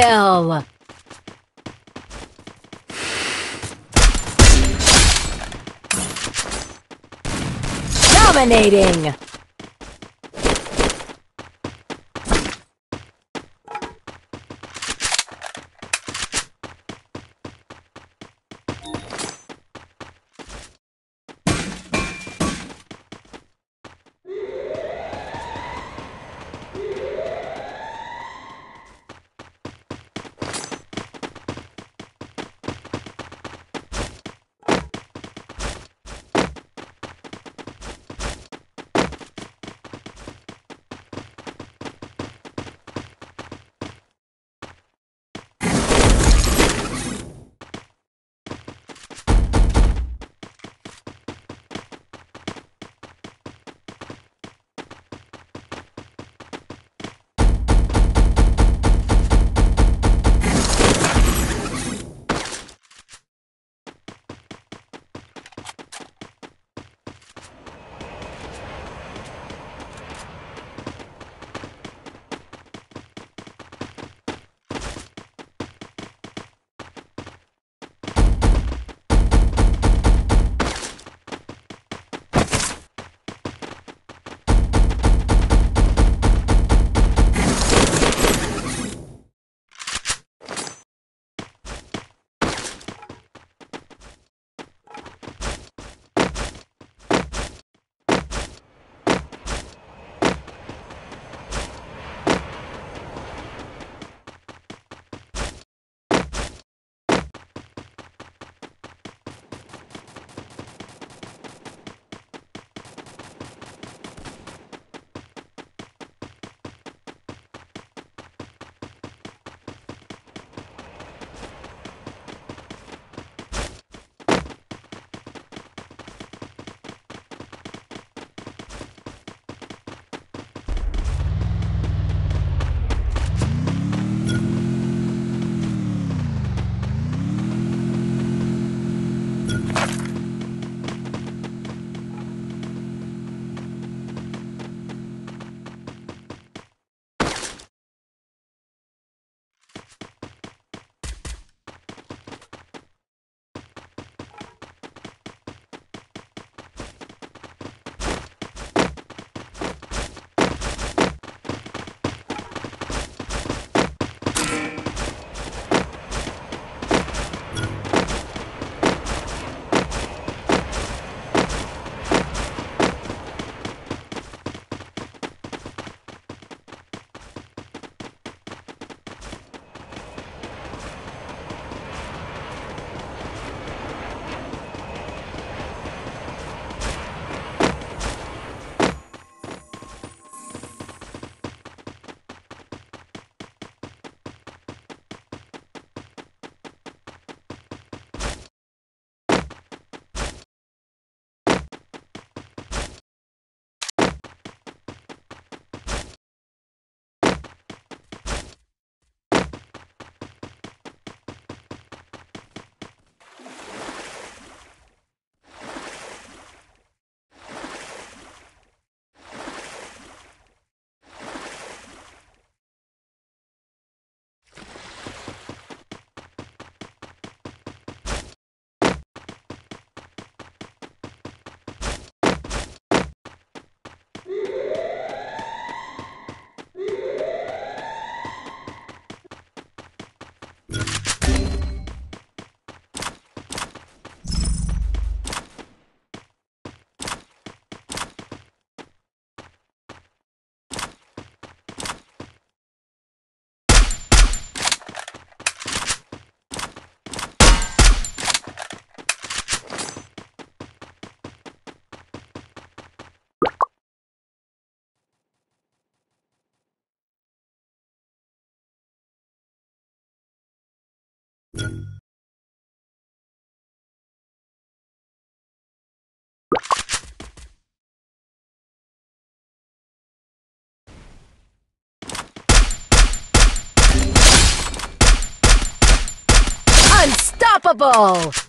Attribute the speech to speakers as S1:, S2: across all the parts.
S1: Kill! Dominating! Unstoppable!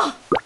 S1: 없어.